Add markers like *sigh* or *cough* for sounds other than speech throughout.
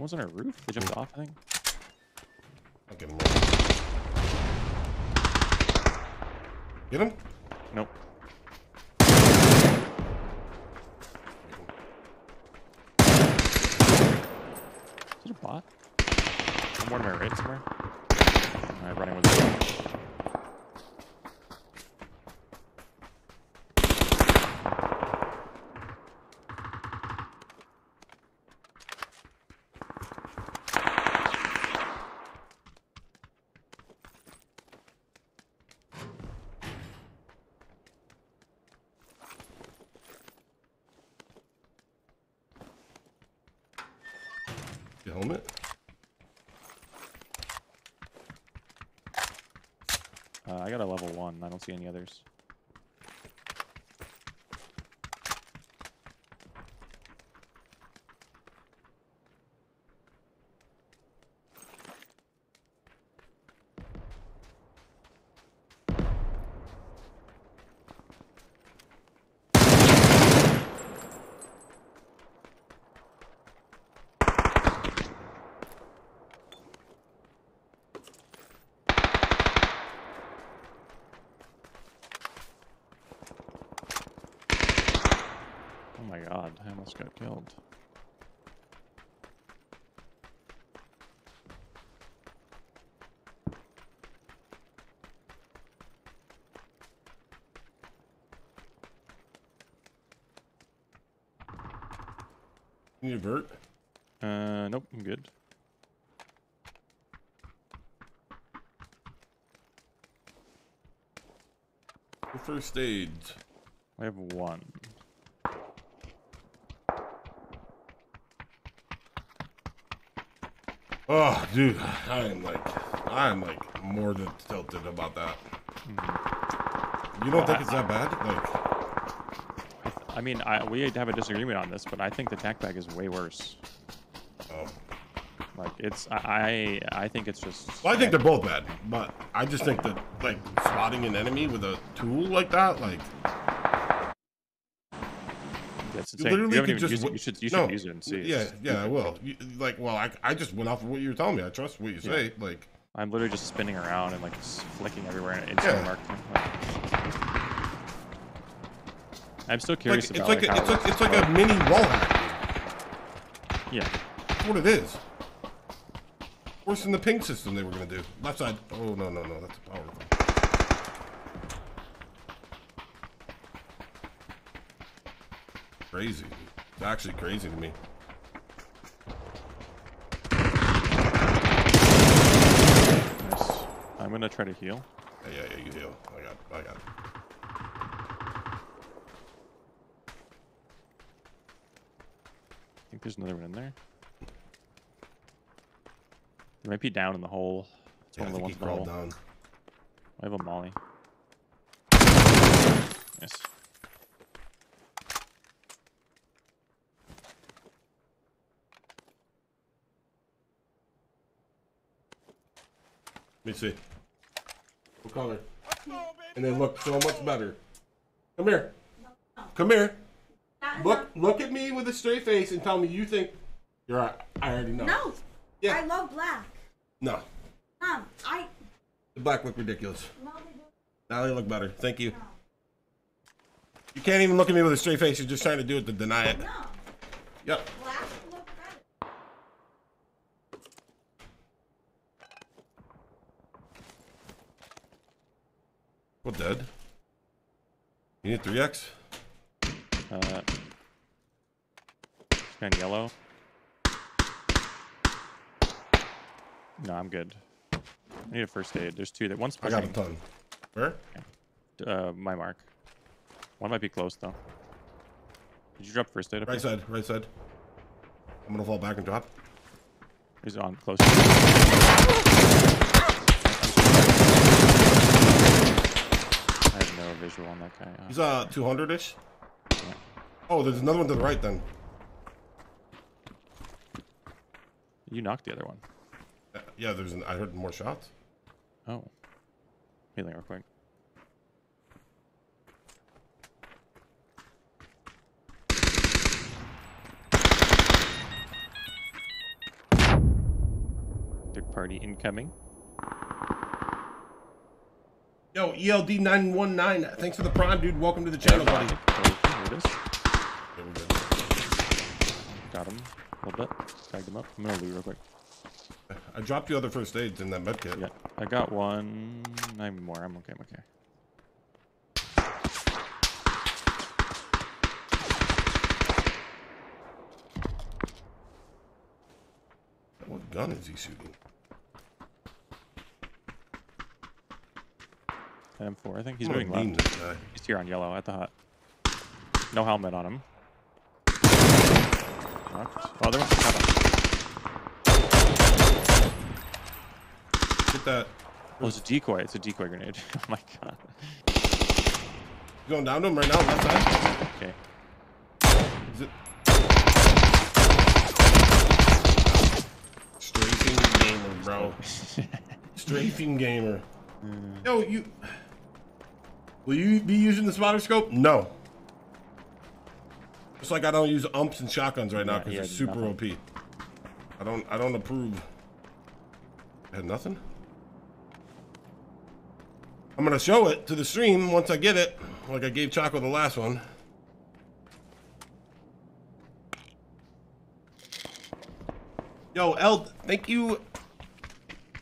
Someone's on our roof. They jumped off, I think. I'll get him. Get him? Nope. Is it a bot? One more to my right somewhere. Alright, running with it. Helmet? Uh, I got a level one. I don't see any others. Oh my god, I almost got killed. Need a vert? Uh, nope, I'm good. First aid. I have one. Oh, dude, I am like, I am like more than tilted about that. You don't think it's that bad? Like, I mean, I, we have a disagreement on this, but I think the tac bag is way worse. oh. Like, it's, I, I I think it's just. Well, I think they're both bad, but I just think that like spotting an enemy with a tool like that, like, That's you literally you haven't could even just used w- You should, you should no, use it and see. Yeah, It's yeah, I will. *laughs* You, like, well, I, I just went off of what you were telling me. I trust what you say. Like, I'm literally just spinning around and like flicking everywhere and Yeah. instantly marking. Like, I'm still like curious it's about like, like, a, it's it like it's like a mini wall hack. yeah. That's what it is. Worse than the ping system they were gonna do. Left side. Oh no no no, that's a power thing. Crazy. It's actually crazy to me. Nice. I'm gonna try to heal. Yeah, yeah, yeah, you heal. I got I got I think there's another one in there. It might be down in the hole. It's yeah, one of the he ones the crawled down. I have a molly. Yes. Let me see. What color? And they look so much better. Come here. Come here. Look look at me with a straight face and tell me you think you're right. I already know. No. Yeah. I love black. No. Mom, I. The black look ridiculous. No, they. Now they look better. Thank you. You can't even look at me with a straight face. You're just trying to do it to deny it. No. Yep. Black look better. Well, dead. You need 3x? Uh, and yellow. No, I'm good. I need a first aid. There's two. That one's I got a ton. Where? Uh, my mark. One might be close though. Did you drop first aid? Up Right here? side, right side. I'm gonna fall back and drop. He's on close. I have no that guy. Uh, He's uh 200-ish. Oh, there's another one to the right then. You knocked the other one. Uh, Yeah, there's an, I heard more shots. Oh. Healing real quick. Party incoming. Yo, E ELD919, thanks for the prime, dude. Welcome to the channel, buddy. Here it is. Yeah, we're. Got him a little bit. Tagged him up. I'm gonna loot real quick. I dropped you other first aids in that med kit. Yeah, I got one. Not even more. I'm okay. I'm okay. What gun is he shooting? M4, I think he's moving left. this guy. He's here on yellow at the hut. No helmet on him. Oh, there was a. Get that. Oh, it's a decoy. It's a decoy grenade. *laughs* oh my god. You going down to him right now, left side? Okay. Is it? Strafing gamer, bro. *laughs* Strafing gamer. Yo, you. Will you be using the spotter scope? No. Just like I don't use umps and shotguns right now because he they're super nothing. OP. I don't. I don't approve. Had nothing. I'm gonna show it to the stream once I get it, like I gave Choco the last one. Yo, Eld, thank you.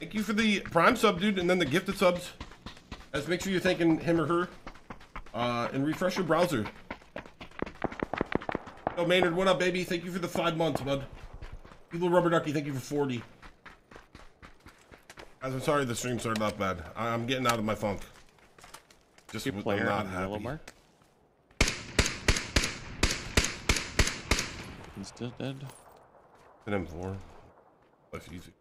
Thank you for the prime sub, dude, and then the gifted subs. Let's make sure you're thanking him or her. Uh, and refresh your browser. Yo, Maynard, what up, baby? Thank you for the five months, bud. You little rubber ducky, thank you for 40. Guys, I'm sorry the stream started off bad. I- I'm getting out of my funk. Just w- player I'm not on happy. mark. He's still dead. An M4. Life easy.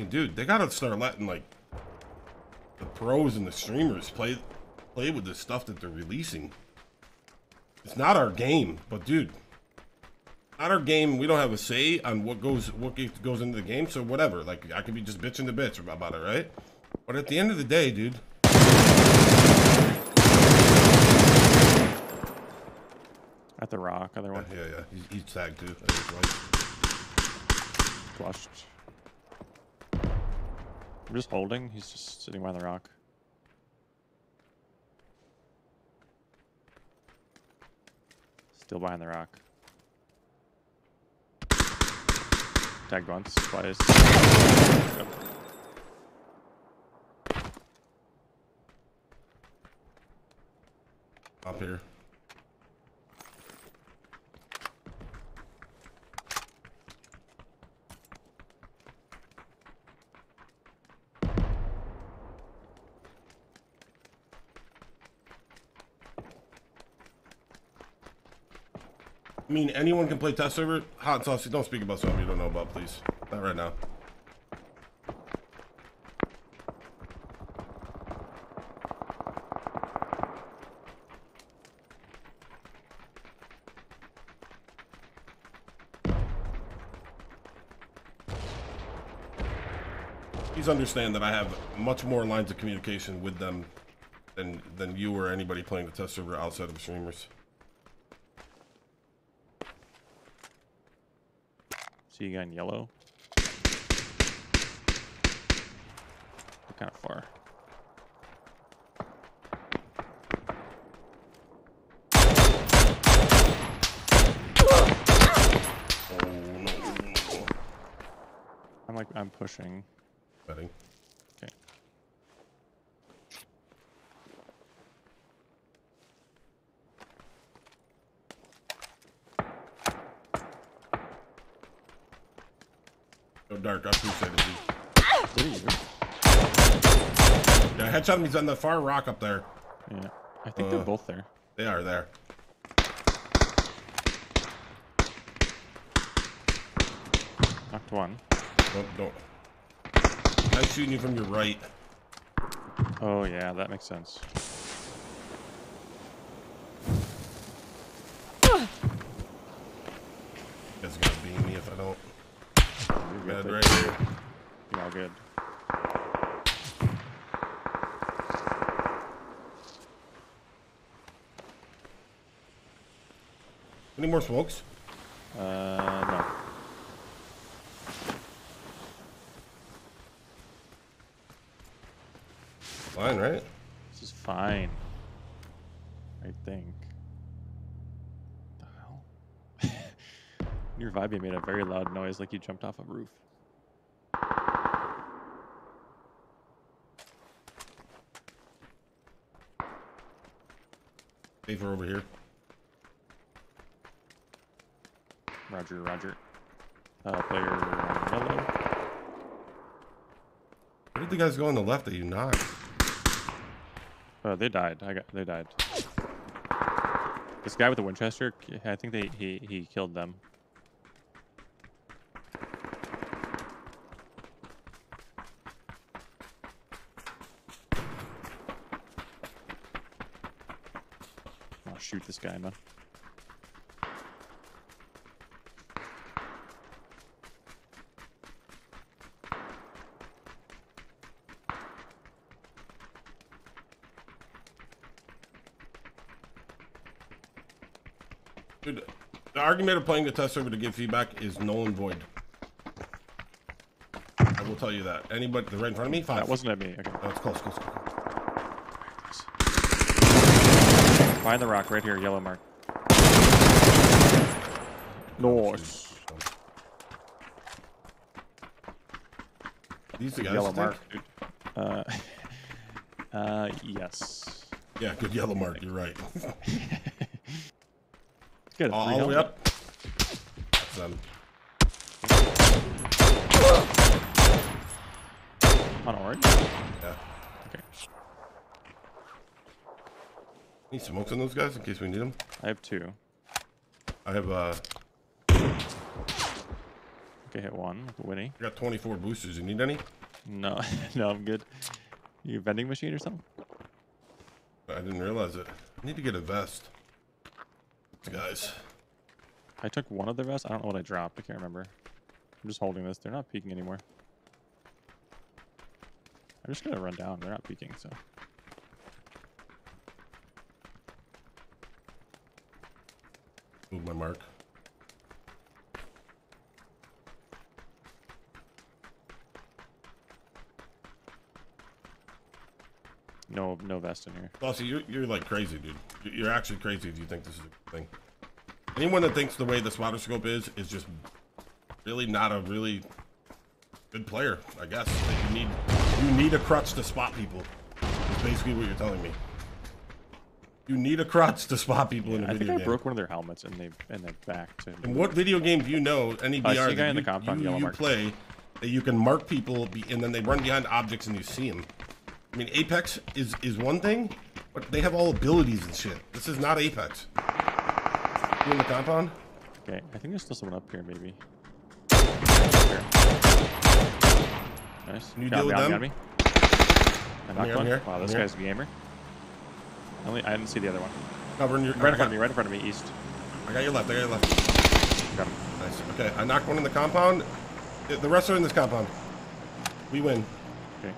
Mean, dude, they gotta start letting like the pros and the streamers play play with the stuff that they're releasing. It's not our game, but dude, not our game. We don't have a say on what goes what goes into the game. So whatever. Like I could be just bitching to bitch about it, right? But at the end of the day, dude, At the rock, other yeah, one. yeah, yeah. He's, he's tagged too. Flushed. I'm just holding. He's just sitting behind the rock. Still behind the rock. Tagged once, twice. Yep. Up here. I mean, anyone can play test server. Hot sauce. Don't speak about something you don't know about, please. Not right now. Please understand that I have much more lines of communication with them than than you or anybody playing the test server outside of streamers. See you guy in yellow. kind of far. Oh no. I'm like, I'm pushing. Betting. Go dark. I appreciate it, dude. You? Yeah, headshot him. He's on the far rock up there. Yeah. I think Uh. they're both there. They are there. Knocked one. Don't don't. I'm shooting you from your right. Oh yeah, that makes sense. You guys are gonna beam me if I don't. You're Bad good, right here. All good. Any more smokes? Uh, no. Fine, right? This is fine. I think. The hell? *laughs* Your vibe made a very loud noise like you jumped off a roof. Safer over here. Roger, roger. Uh, player yellow. Where did the guys go on the left that you knocked? Uh, they died. I got. They died. This guy with the Winchester, I think they he he killed them. Guy, man. Dude, the argument of playing the test server to give feedback is null and void. I will tell you that. Anybody, they're right in front of me. Five. That wasn't at me. Okay. Oh, it's close, close, close. Find the rock right here, yellow mark. Nice. These the guys. Yellow you mark. Uh, *laughs* uh, yes. Yeah, good yellow mark. You're right. *laughs* Good. all, all the way up. That's them. On orange. Yeah. Okay. Need smokes on those guys in case we need them. I have two. I have uh, Okay, hit one. Winnie. I got 24 boosters. You need any? No, *laughs* no, I'm good. You a vending machine or something? I didn't realize it. I need to get a vest. Guys. I took one of the vests. I don't know what I dropped. I can't remember. I'm just holding this. They're not peeking anymore. I'm just gonna run down. They're not peeking, so. Move my mark. No, no vest in here. Bossy, you're, you're like crazy, dude. You're- actually crazy if you think this is a thing. Anyone that thinks the way the spotter scope is is just really not a really good player, I guess. That you need you need a crutch to spot people. Is basically what you're telling me. You need a crutch to spot people in a I think video I game. broke one of their helmets and they and they back to. And what video game do you know, any I a guy that in the you, you, you play that you can mark people be, and then they run behind objects and you see them? I mean, Apex is is one thing, but they have all abilities and shit. This is not Apex. You in the compound? Okay, I think there's still someone up here, maybe. Nice. Can you got deal me, with got me, them? got me. I knocked here, I'm one. here, Wow, I'm this here. guy's a gamer. I, only, I didn't see the other one. Covering your. Right in front of me, right in front of me, east. I got your left. I got your left. Got him. Nice. Okay, I knocked one in the compound. The the rest are in this compound. We win. Okay.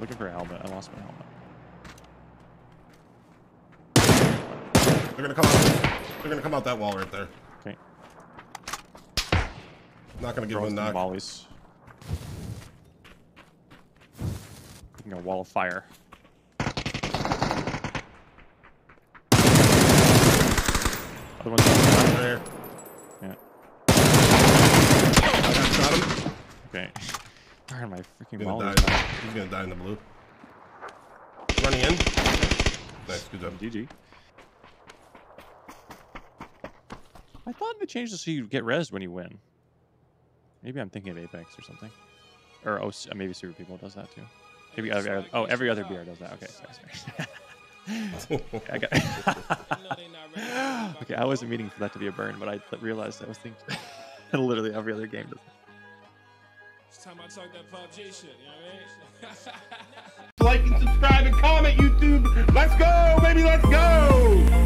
Looking for a helmet. I lost my helmet. They're gonna come out. They're gonna come out that wall right there. Okay. I'm not gonna give them a knock. volleys. Making a wall of fire. Other one's Right there. Yeah. I got shot him. Okay. Darn, my freaking He's gonna is die. He's gonna die in the blue. Running in. Nice, good job. GG. I thought they changed it so you get rezzed when you win. Maybe I'm thinking of Apex or something. Or oh, maybe Super People does that too. Maybe every, oh every other BR does that. Okay, sorry, sorry. *laughs* I got *laughs* *laughs* *laughs* okay, I wasn't meaning for that to be a burn, but I realized I was thinking *laughs* literally every other game does. It's time I talk that PUBG shit, you know what I mean? *laughs* like and subscribe and comment, YouTube. Let's go, baby, let's go.